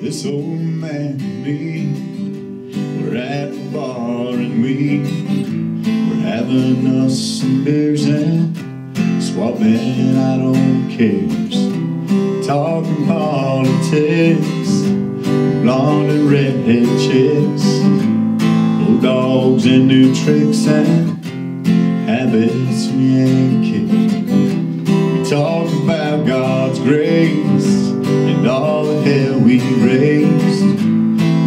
This old man and me, we're at the bar and we, we're having us some beers and swapping out on cares. Talking politics, blonde and redhead chicks, old dogs and new tricks and habits we ain't kicked. We talk about God's grace and all the hell we raised.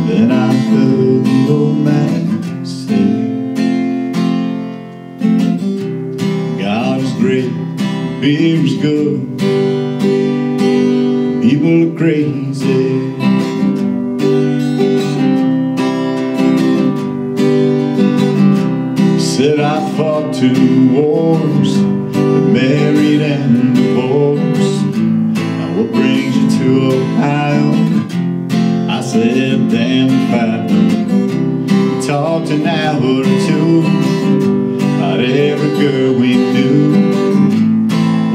Then I heard the old man say, God is great, beer's good, people are crazy. Said I fought two wars, married and divorced. To Ohio? I said, damn know. We talked an hour or two about every girl we knew.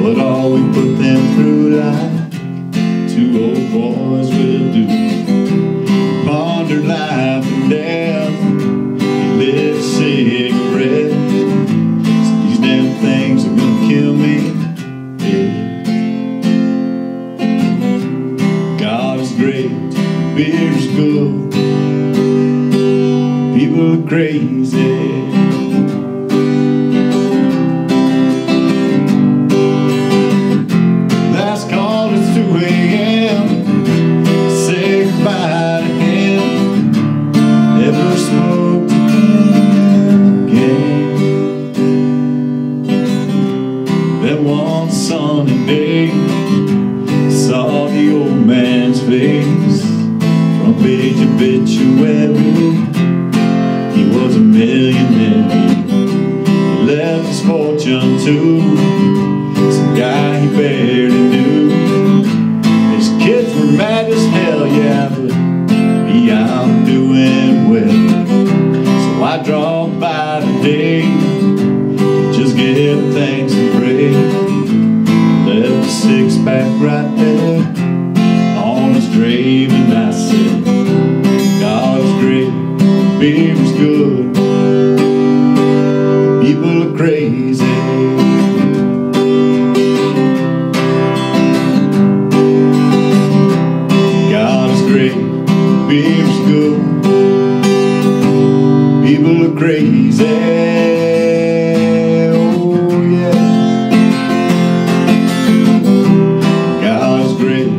What all we put them through like two old boys will do. Pondered life and death, great, beer's good, people crazy. Is 2 a.m. Him. Never again. Then one sunny day, Page obituary. He was a millionaire. He left his fortune to Some guy he barely knew. His kids were mad as hell, yeah, but me, I'm doing well. So I drove by today, just give thanks and pray. Left a six pack right there on his grave, and I said, beer's good, people are crazy. Oh yeah. Great,